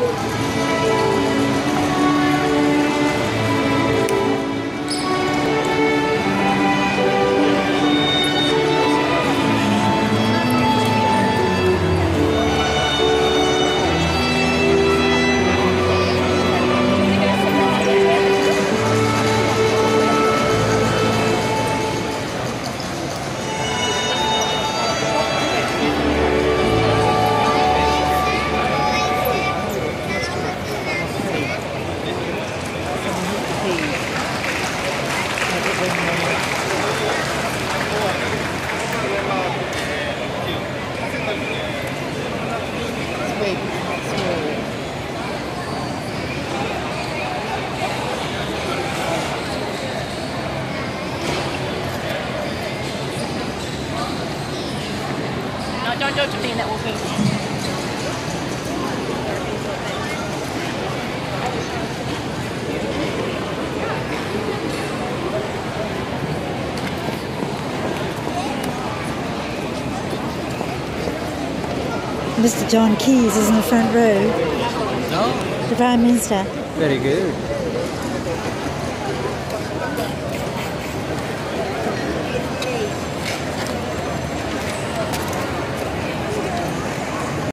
No, don't do it to me, that will hurt. Mr. John Keys is in the front row, No, the Prime Minister. very good.